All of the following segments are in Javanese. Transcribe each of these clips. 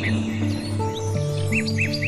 mesmo.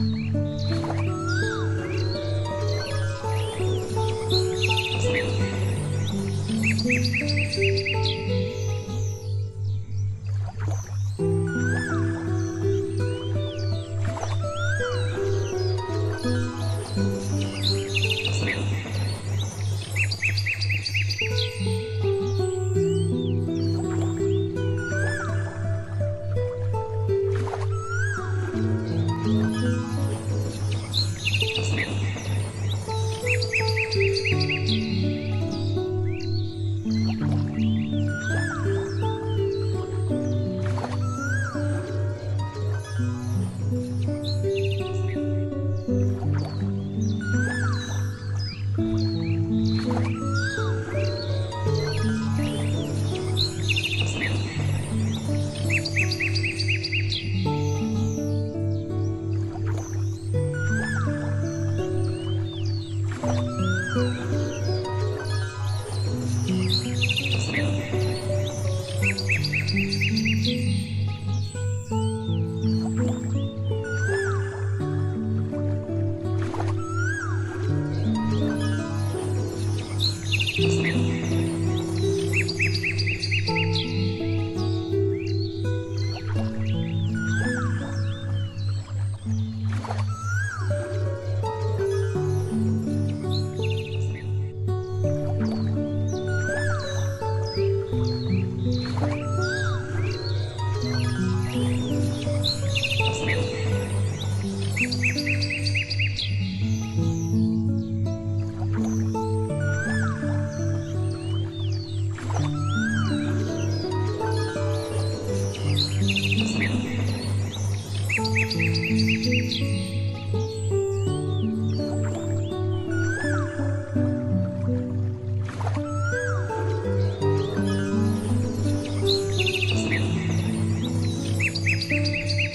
Thank you.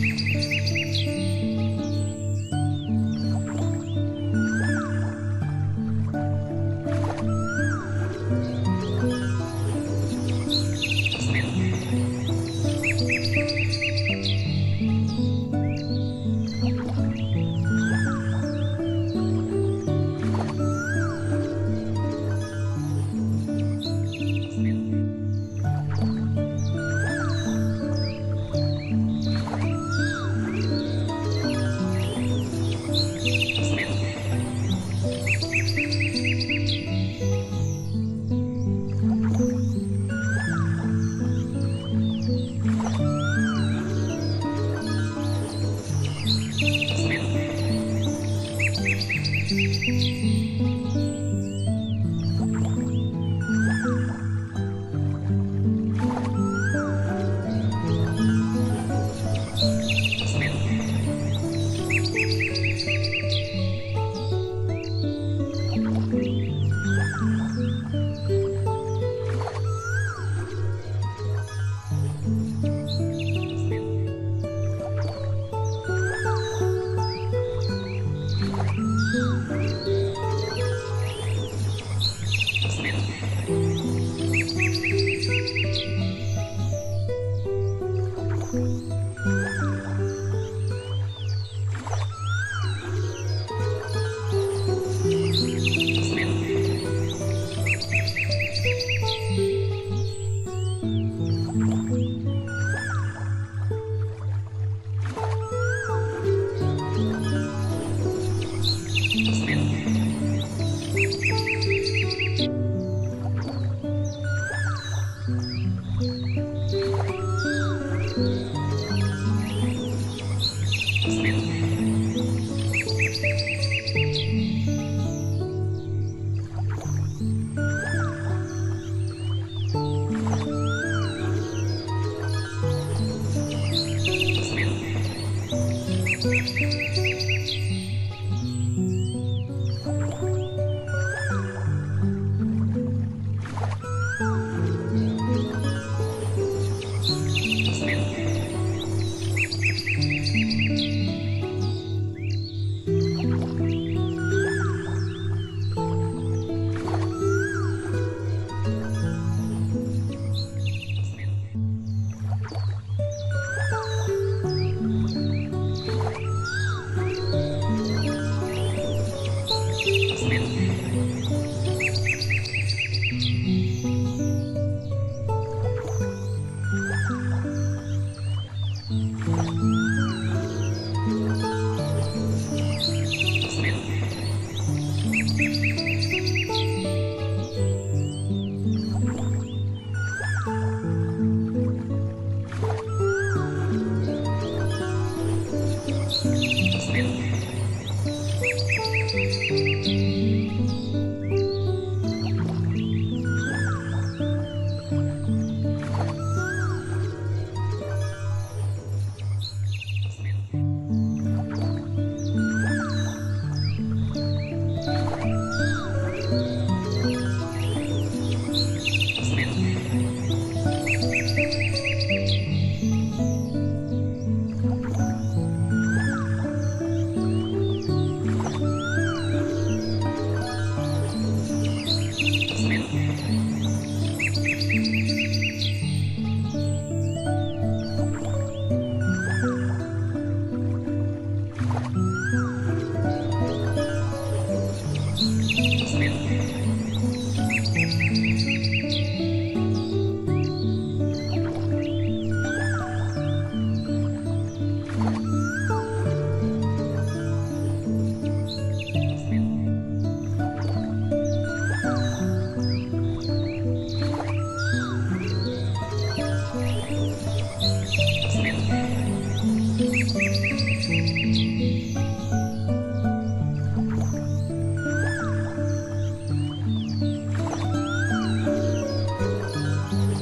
うん。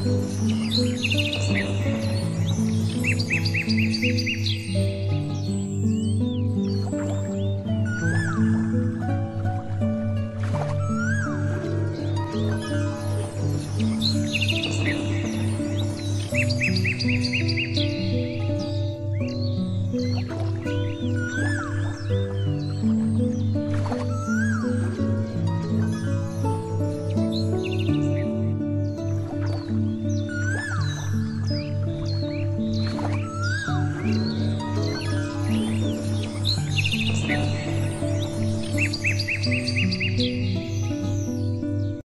うん。